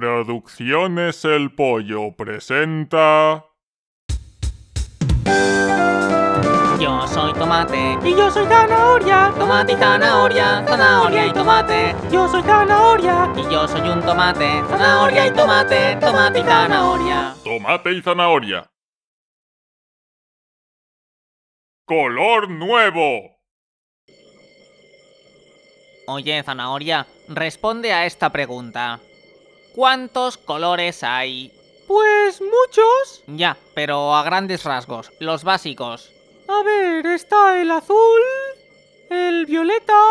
Producciones El Pollo presenta... Yo soy tomate. Y yo soy zanahoria. Tomate y zanahoria, zanahoria y tomate. Yo soy zanahoria. Y yo soy un tomate. Zanahoria y tomate, tomate y zanahoria. Tomate y zanahoria. Color nuevo. Oye, zanahoria, responde a esta pregunta. ¿Cuántos colores hay? Pues muchos. Ya, pero a grandes rasgos, los básicos. A ver, está el azul, el violeta,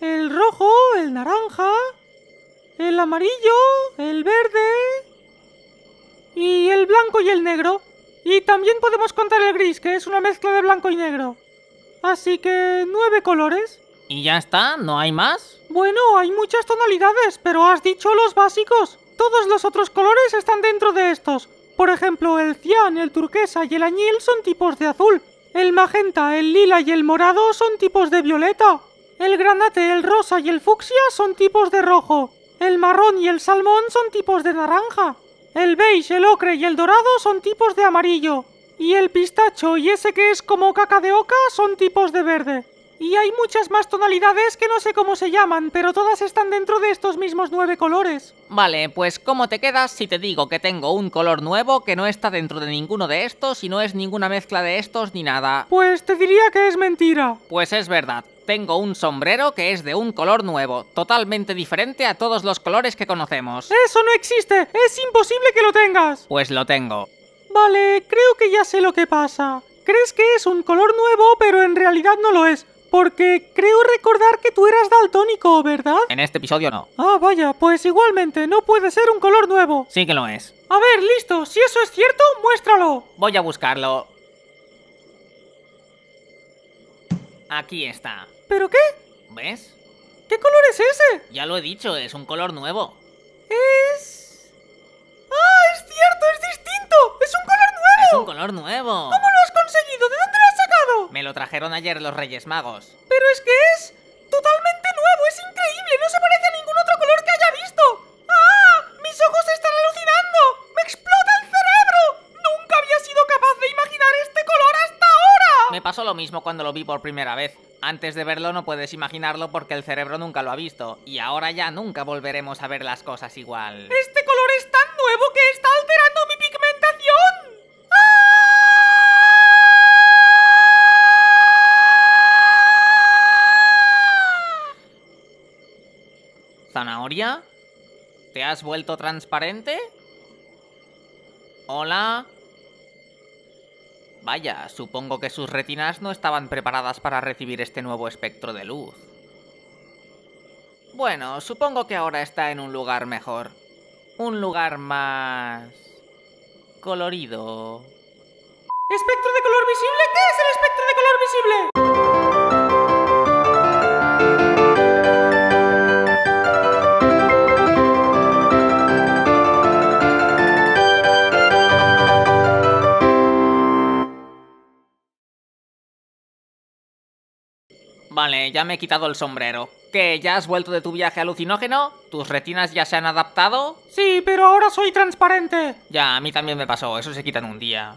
el rojo, el naranja, el amarillo, el verde y el blanco y el negro. Y también podemos contar el gris, que es una mezcla de blanco y negro. Así que nueve colores. ¿Y ya está? ¿No hay más? Bueno, hay muchas tonalidades, pero has dicho los básicos. Todos los otros colores están dentro de estos. Por ejemplo, el cian, el turquesa y el añil son tipos de azul. El magenta, el lila y el morado son tipos de violeta. El granate, el rosa y el fucsia son tipos de rojo. El marrón y el salmón son tipos de naranja. El beige, el ocre y el dorado son tipos de amarillo. Y el pistacho y ese que es como caca de oca son tipos de verde. Y hay muchas más tonalidades que no sé cómo se llaman, pero todas están dentro de estos mismos nueve colores. Vale, pues ¿cómo te quedas si te digo que tengo un color nuevo que no está dentro de ninguno de estos y no es ninguna mezcla de estos ni nada? Pues te diría que es mentira. Pues es verdad, tengo un sombrero que es de un color nuevo, totalmente diferente a todos los colores que conocemos. Eso no existe, es imposible que lo tengas. Pues lo tengo. Vale, creo que ya sé lo que pasa. Crees que es un color nuevo, pero en realidad no lo es. Porque creo recordar que tú eras daltónico, ¿verdad? En este episodio no. Ah, vaya, pues igualmente, no puede ser un color nuevo. Sí que lo es. A ver, listo, si eso es cierto, muéstralo. Voy a buscarlo. Aquí está. ¿Pero qué? ¿Ves? ¿Qué color es ese? Ya lo he dicho, es un color nuevo. Es... ¡Ah, es cierto, es distinto! ¡Es un color nuevo! Es un color nuevo. ¿Cómo lo has conseguido? ¿De dónde lo has sacado? Me lo trajeron ayer los Reyes Magos. Pero es que es totalmente nuevo, es increíble, no se parece a ningún otro color que haya visto. ¡Ah! ¡Mis ojos están alucinando! ¡Me explota el cerebro! Nunca había sido capaz de imaginar este color hasta ahora. Me pasó lo mismo cuando lo vi por primera vez. Antes de verlo no puedes imaginarlo porque el cerebro nunca lo ha visto. Y ahora ya nunca volveremos a ver las cosas igual. Este ¿Zanahoria? ¿Te has vuelto transparente? ¿Hola? Vaya, supongo que sus retinas no estaban preparadas para recibir este nuevo espectro de luz. Bueno, supongo que ahora está en un lugar mejor. Un lugar más... colorido. ¿Espectro de color visible? ¿Qué es el espectro de color visible? Vale, ya me he quitado el sombrero. ¿Qué? ¿Ya has vuelto de tu viaje alucinógeno? ¿Tus retinas ya se han adaptado? Sí, pero ahora soy transparente. Ya, a mí también me pasó, eso se quita en un día.